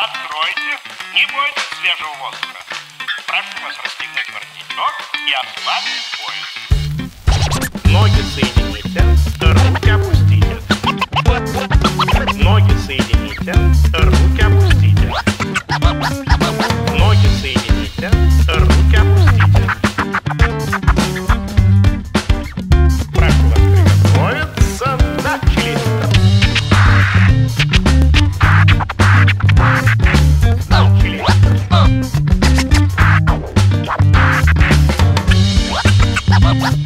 Откройте, не бойтесь свежего воздуха. Прошу вас расстегнуть воротничок и ослабить пояс. Ноги соедините, руки опустите. Ноги соедините, руки опустите. Bye.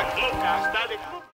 Lucas, Lucas,